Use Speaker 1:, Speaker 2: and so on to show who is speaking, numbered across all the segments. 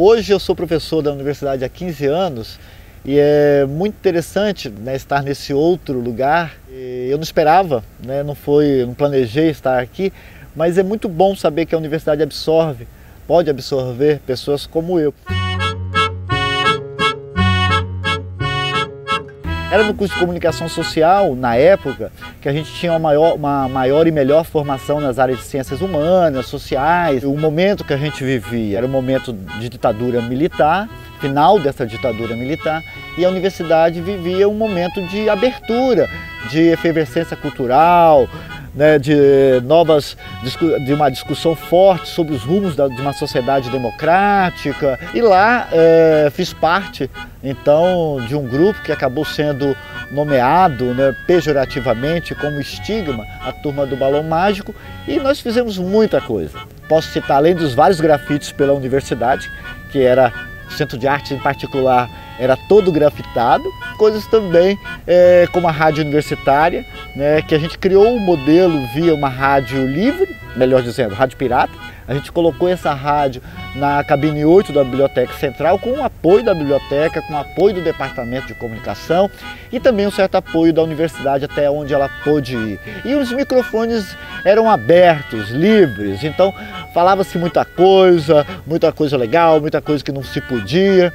Speaker 1: Hoje eu sou professor da universidade há 15 anos e é muito interessante né, estar nesse outro lugar. Eu não esperava, né, não foi, não planejei estar aqui, mas é muito bom saber que a universidade absorve, pode absorver pessoas como eu. Era no curso de comunicação social, na época, que a gente tinha uma maior, uma maior e melhor formação nas áreas de ciências humanas, sociais. O momento que a gente vivia era um momento de ditadura militar, final dessa ditadura militar, e a universidade vivia um momento de abertura, de efervescência cultural, né, de novas de uma discussão forte sobre os rumos da, de uma sociedade democrática e lá é, fiz parte então de um grupo que acabou sendo nomeado né, pejorativamente como estigma a turma do balão mágico e nós fizemos muita coisa posso citar além dos vários grafites pela universidade que era o centro de arte em particular era todo grafitado. Coisas também é, como a rádio universitária, né, que a gente criou o um modelo via uma rádio livre, melhor dizendo, rádio pirata. A gente colocou essa rádio na cabine 8 da Biblioteca Central com o apoio da biblioteca, com o apoio do Departamento de Comunicação e também um certo apoio da universidade até onde ela pôde ir. E os microfones eram abertos, livres, então falava-se muita coisa, muita coisa legal, muita coisa que não se podia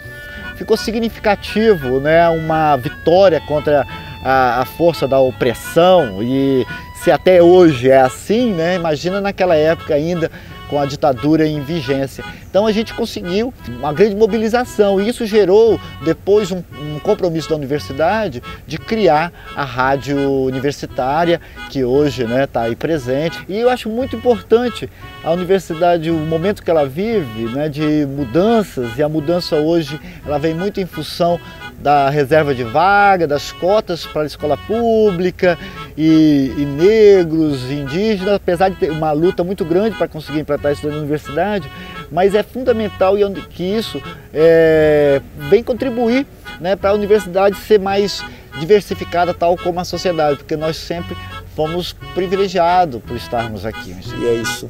Speaker 1: ficou significativo, né? Uma vitória contra a, a força da opressão e se até hoje é assim, né? Imagina naquela época ainda com a ditadura em vigência. Então a gente conseguiu uma grande mobilização e isso gerou depois um, um compromisso da universidade de criar a rádio universitária que hoje está né, tá aí presente. E eu acho muito importante a universidade, o momento que ela vive, né, de mudanças e a mudança hoje ela vem muito em função da reserva de vaga, das cotas para a escola pública e, e negros, e indígenas, apesar de ter uma luta muito grande para conseguir implantar isso na universidade, mas é fundamental que isso é, vem contribuir né, para a universidade ser mais diversificada, tal como a sociedade, porque nós sempre fomos privilegiados por estarmos aqui.
Speaker 2: E é isso.